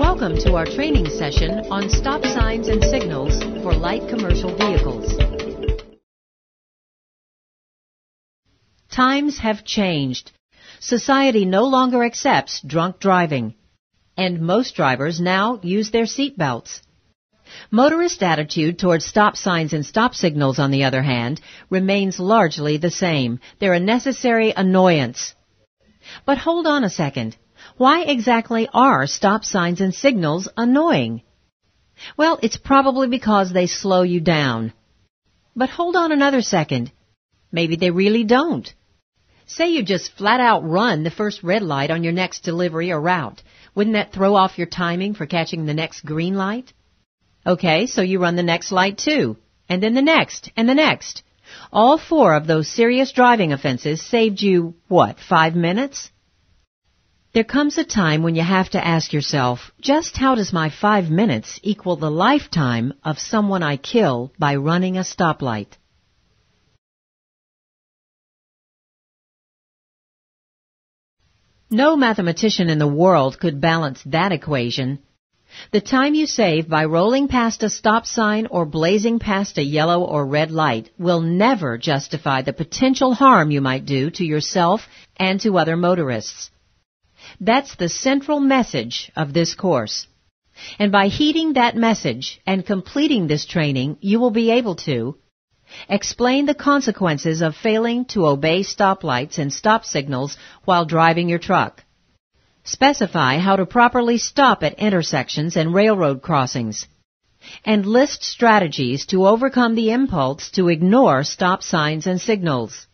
Welcome to our training session on stop signs and signals for light commercial vehicles. Times have changed. Society no longer accepts drunk driving, and most drivers now use their seat belts. Motorist attitude towards stop signs and stop signals, on the other hand, remains largely the same. They're a necessary annoyance. But hold on a second. Why exactly are stop signs and signals annoying? Well, it's probably because they slow you down. But hold on another second. Maybe they really don't. Say you just flat out run the first red light on your next delivery or route. Wouldn't that throw off your timing for catching the next green light? Okay, so you run the next light too, and then the next, and the next. All four of those serious driving offenses saved you, what, five minutes? There comes a time when you have to ask yourself, just how does my five minutes equal the lifetime of someone I kill by running a stoplight? No mathematician in the world could balance that equation. The time you save by rolling past a stop sign or blazing past a yellow or red light will never justify the potential harm you might do to yourself and to other motorists. That's the central message of this course. And by heeding that message and completing this training, you will be able to explain the consequences of failing to obey stoplights and stop signals while driving your truck. Specify how to properly stop at intersections and railroad crossings. And list strategies to overcome the impulse to ignore stop signs and signals.